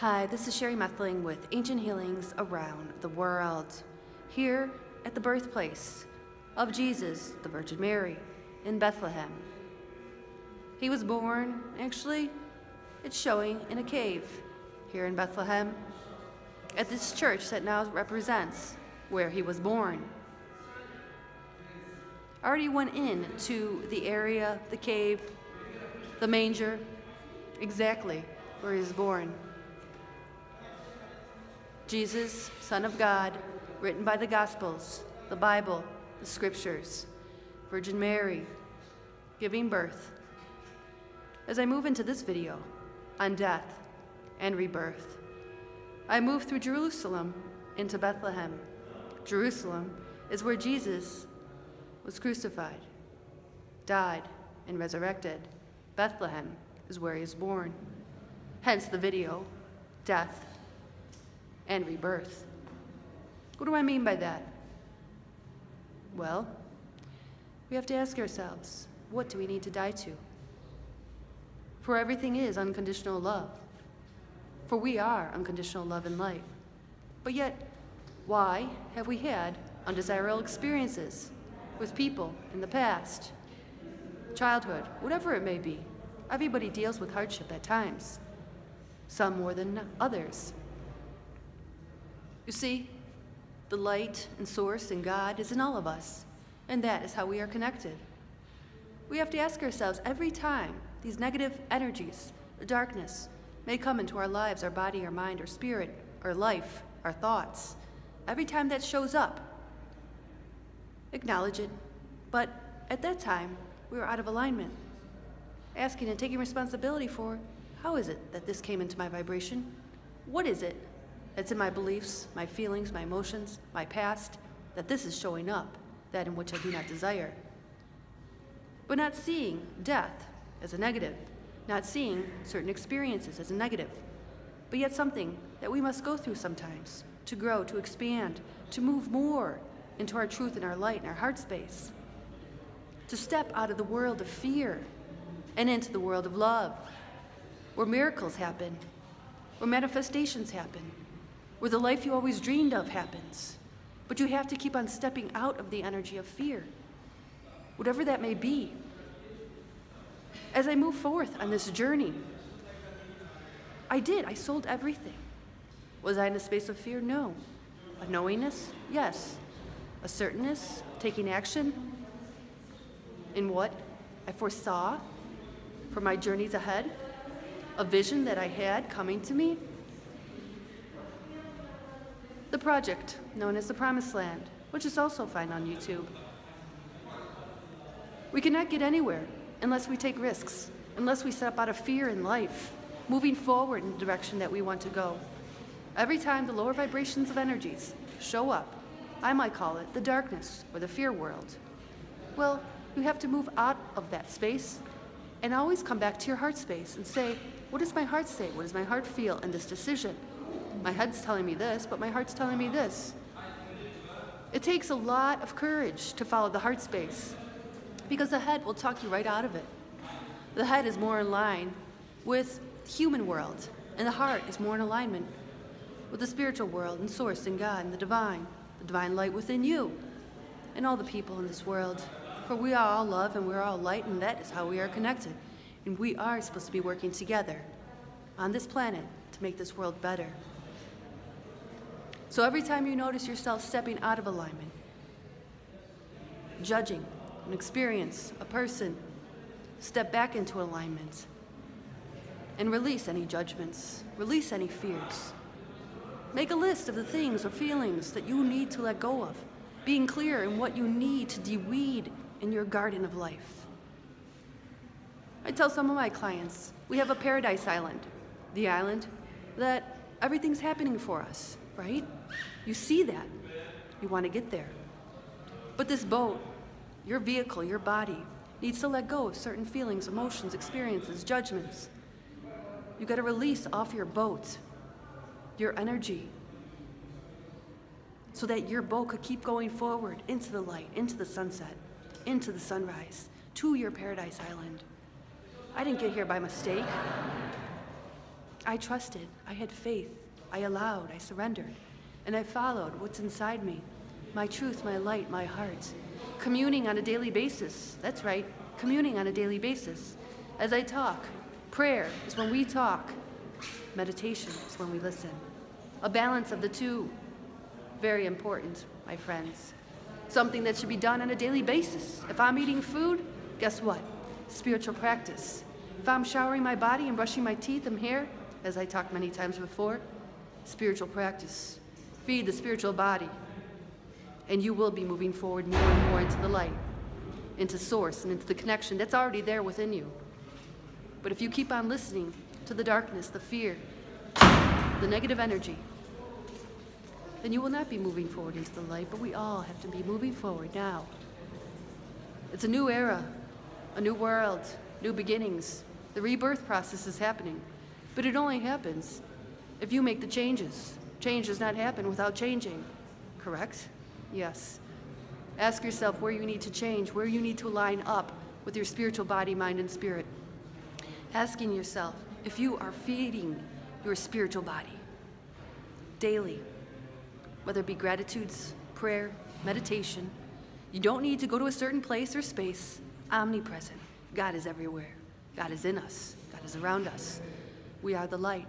Hi, this is Sherry Methling with Ancient Healings Around the World, here at the birthplace of Jesus, the Virgin Mary, in Bethlehem. He was born, actually, it's showing in a cave here in Bethlehem, at this church that now represents where he was born. I already went in to the area, the cave, the manger, exactly where he was born. Jesus, Son of God, written by the Gospels, the Bible, the Scriptures, Virgin Mary, giving birth. As I move into this video on death and rebirth, I move through Jerusalem into Bethlehem. Jerusalem is where Jesus was crucified, died, and resurrected. Bethlehem is where he was born. Hence the video, Death and rebirth. What do I mean by that? Well, we have to ask ourselves, what do we need to die to? For everything is unconditional love. For we are unconditional love and light. But yet, why have we had undesirable experiences with people in the past, childhood, whatever it may be? Everybody deals with hardship at times, some more than others. You see, the light and source and God is in all of us, and that is how we are connected. We have to ask ourselves every time these negative energies, the darkness, may come into our lives, our body, our mind, our spirit, our life, our thoughts. Every time that shows up, acknowledge it. But at that time, we were out of alignment. Asking and taking responsibility for how is it that this came into my vibration? What is it it's in my beliefs, my feelings, my emotions, my past, that this is showing up, that in which I do not desire. But not seeing death as a negative, not seeing certain experiences as a negative, but yet something that we must go through sometimes to grow, to expand, to move more into our truth and our light and our heart space, to step out of the world of fear and into the world of love, where miracles happen, where manifestations happen, where the life you always dreamed of happens. But you have to keep on stepping out of the energy of fear, whatever that may be. As I move forth on this journey, I did. I sold everything. Was I in a space of fear? No. A knowingness? Yes. A certainness? Taking action? In what I foresaw for my journeys ahead? A vision that I had coming to me? The project known as the Promised Land, which is also found on YouTube. We cannot get anywhere unless we take risks, unless we step out of fear in life, moving forward in the direction that we want to go. Every time the lower vibrations of energies show up, I might call it the darkness or the fear world. Well, you have to move out of that space and always come back to your heart space and say, what does my heart say? What does my heart feel in this decision? My head's telling me this, but my heart's telling me this. It takes a lot of courage to follow the heart space because the head will talk you right out of it. The head is more in line with human world, and the heart is more in alignment with the spiritual world and source and God and the divine, the divine light within you and all the people in this world. For we are all love and we're all light, and that is how we are connected. And we are supposed to be working together on this planet to make this world better. So every time you notice yourself stepping out of alignment, judging an experience, a person, step back into alignment and release any judgments, release any fears. Make a list of the things or feelings that you need to let go of, being clear in what you need to deweed in your garden of life. I tell some of my clients, we have a paradise island, the island that everything's happening for us, right? You see that. You want to get there. But this boat, your vehicle, your body, needs to let go of certain feelings, emotions, experiences, judgments. You got to release off your boat your energy so that your boat could keep going forward into the light, into the sunset, into the sunrise, to your paradise island. I didn't get here by mistake. I trusted, I had faith, I allowed, I surrendered, and I followed what's inside me my truth, my light, my heart. Communing on a daily basis. That's right, communing on a daily basis. As I talk, prayer is when we talk, meditation is when we listen. A balance of the two. Very important, my friends. Something that should be done on a daily basis. If I'm eating food, guess what? Spiritual practice. If I'm showering my body and brushing my teeth and hair, as I talked many times before, spiritual practice. Feed the spiritual body. And you will be moving forward more and more into the light, into source, and into the connection that's already there within you. But if you keep on listening to the darkness, the fear, the negative energy, then you will not be moving forward into the light, but we all have to be moving forward now. It's a new era, a new world, new beginnings. The rebirth process is happening, but it only happens if you make the changes. Change does not happen without changing, correct? Yes. Ask yourself where you need to change, where you need to line up with your spiritual body, mind, and spirit. Asking yourself if you are feeding your spiritual body daily, whether it be gratitudes, prayer, meditation. You don't need to go to a certain place or space. Omnipresent. God is everywhere. God is in us. God is around us. We are the light.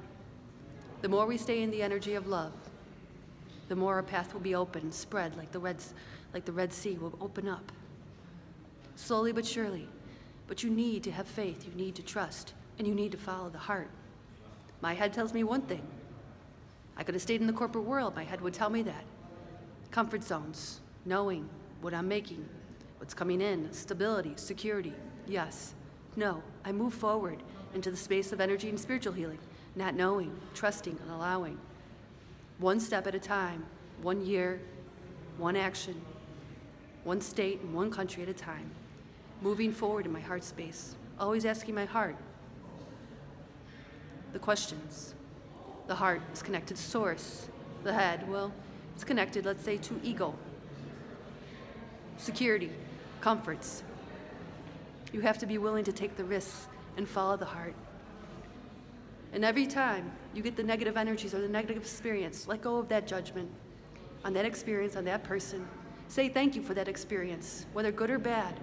The more we stay in the energy of love, the more our path will be open, spread like the Red, like the Red Sea will open up. Slowly but surely. But you need to have faith, you need to trust, and you need to follow the heart. My head tells me one thing. I could have stayed in the corporate world, my head would tell me that. Comfort zones, knowing what I'm making, what's coming in, stability, security. Yes. No, I move forward into the space of energy and spiritual healing, not knowing, trusting, and allowing. One step at a time, one year, one action, one state and one country at a time. Moving forward in my heart space, always asking my heart the questions. The heart is connected to source. The head, well, it's connected, let's say, to ego. Security, comforts. You have to be willing to take the risks and follow the heart. And every time you get the negative energies or the negative experience, let go of that judgment on that experience, on that person. Say thank you for that experience, whether good or bad.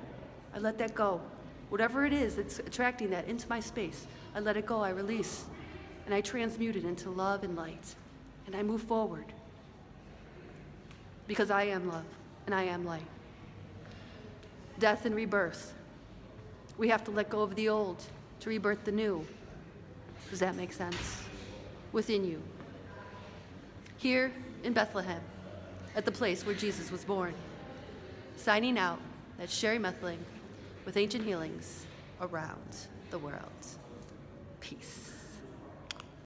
I let that go. Whatever it is that's attracting that into my space, I let it go, I release, and I transmute it into love and light. And I move forward. Because I am love and I am light. Death and rebirth. We have to let go of the old to rebirth the new. Does that make sense? Within you. Here in Bethlehem, at the place where Jesus was born. Signing out, that's Sherry Methling with Ancient Healings around the world. Peace.